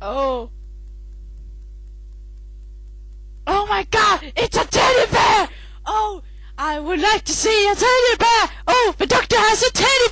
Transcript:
Oh. Oh my god, it's a teddy bear! Oh, I would like to see a teddy bear! Oh, the doctor has a teddy!